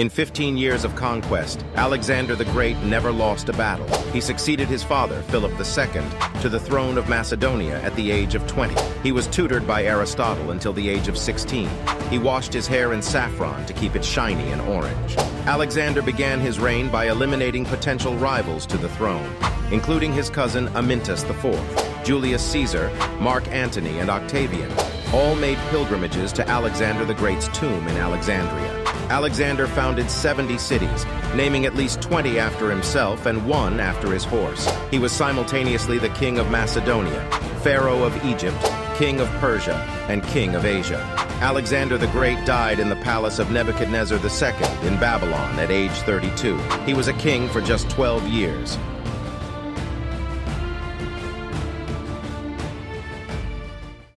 In 15 years of conquest, Alexander the Great never lost a battle. He succeeded his father, Philip II, to the throne of Macedonia at the age of 20. He was tutored by Aristotle until the age of 16. He washed his hair in saffron to keep it shiny and orange. Alexander began his reign by eliminating potential rivals to the throne, including his cousin Amyntas IV, Julius Caesar, Mark Antony, and Octavian, all made pilgrimages to Alexander the Great's tomb in Alexandria. Alexander founded 70 cities, naming at least 20 after himself and one after his horse. He was simultaneously the king of Macedonia, pharaoh of Egypt, king of Persia, and king of Asia. Alexander the Great died in the palace of Nebuchadnezzar II in Babylon at age 32. He was a king for just 12 years.